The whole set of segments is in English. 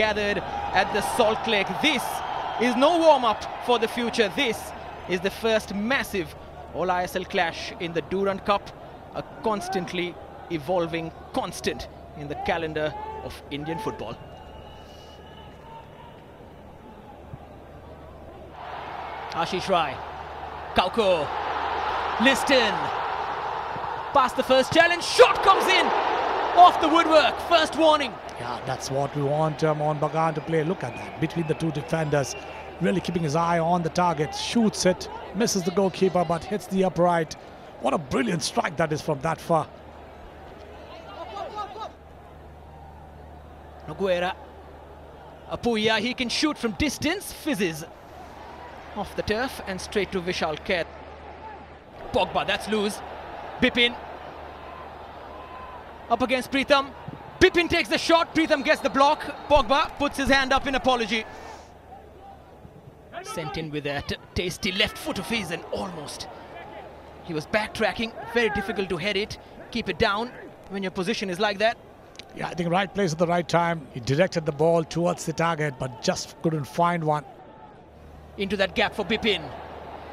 gathered at the Salt Lake. This is no warm-up for the future. This is the first massive All-ISL clash in the Durand Cup, a constantly evolving constant in the calendar of Indian football. Ashish Rai, Kauko, Liston, past the first challenge, shot comes in, off the woodwork, first warning. Yeah, that's what we want uh, Mohun Bagan to play. Look at that, between the two defenders, really keeping his eye on the target, shoots it, misses the goalkeeper, but hits the upright. What a brilliant strike that is from that far. Noguera, Apuia, he can shoot from distance, fizzes off the turf and straight to Vishal Kaith. Pogba, that's loose. Bipin up against Pritam. Bipin takes the shot, Pritam gets the block. Pogba puts his hand up in apology. Sent in with that tasty left foot of his and almost. He was backtracking, very difficult to head it, keep it down when your position is like that. Yeah, I think right place at the right time. He directed the ball towards the target, but just couldn't find one. Into that gap for Bipin.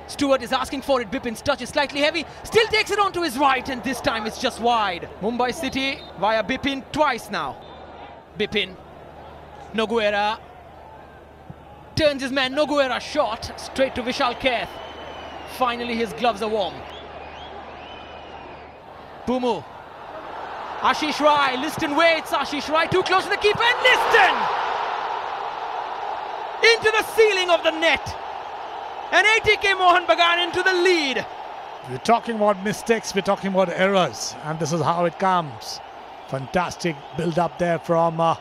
Stewart is asking for it. Bipin's touch is slightly heavy. Still takes it on to his right, and this time it's just wide. Mumbai City via Bipin twice now. Bipin. Noguera. Turns his man. Noguera shot straight to Vishal Kaith. Finally, his gloves are warm. Boumous. Ashish Rai. Liston waits. Ashish Rai too close to the keeper, and Liston! Into the ceiling of the net. And ATK Mohun Bagan into the lead. We're talking about mistakes, we're talking about errors, and this is how it comes. Fantastic build up there from uh,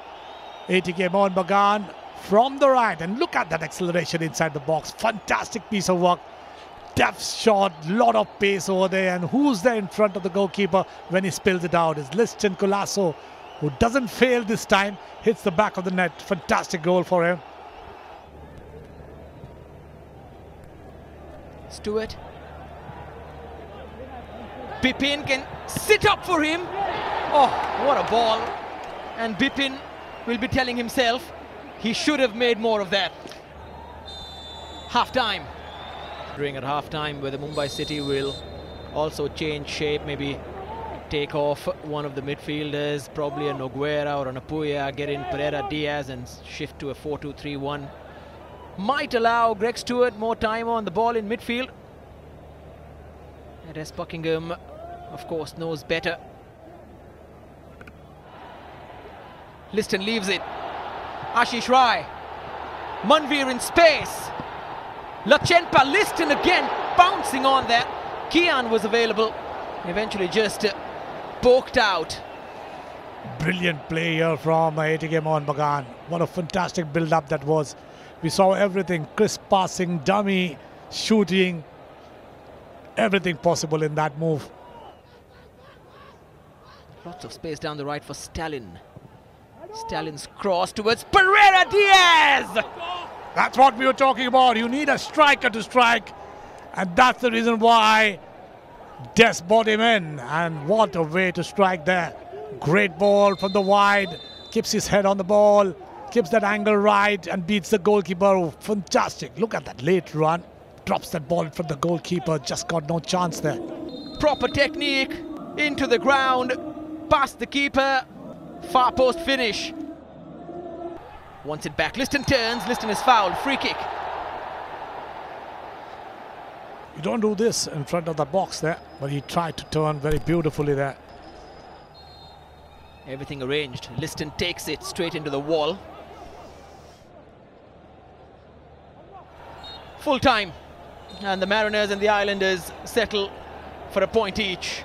ATK Mohun Bagan from the right. And look at that acceleration inside the box. Fantastic piece of work. Depth shot, lot of pace over there. And who's there in front of the goalkeeper when he spills it out? Is Liston Colaco, who doesn't fail this time, hits the back of the net. Fantastic goal for him. Stewart. Bipin can sit up for him. Oh, what a ball. And Bipin will be telling himself he should have made more of that. Half time. During at half time where the Mumbai City will also change shape, maybe take off one of the midfielders, probably a Noguera or an Apuia, get in Pereyra Diaz and shift to a 4-2-3-1 might allow Greg Stewart more time on the ball in midfield. And as Buckingham, of course, knows better. Liston leaves it. Ashish Rai. Manvir in space. Lachenpa Liston again bouncing on that. Kiyan was available. Eventually just uh, poked out. Brilliant player from ATK Mohun Bagan. What a fantastic build-up that was. We saw everything, crisp passing, dummy, shooting, everything possible in that move. Lots of space down the right for Stalin. Stalin's cross towards Pereyra Diaz! That's what we were talking about. You need a striker to strike. And that's the reason why Des brought him in. And what a way to strike there. Great ball from the wide. Keeps his head on the ball keeps that angle right and beats the goalkeeper. Fantastic. Look at that late run. Drops that ball from the goalkeeper. Just got no chance there. Proper technique. Into the ground. Past the keeper. Far post finish. Wants it back. Liston turns. Liston is fouled. Free kick. You don't do this in front of the box there, but he tried to turn very beautifully there. Everything arranged. Liston takes it straight into the wall. Full time and the Mariners and the Islanders settle for a point each.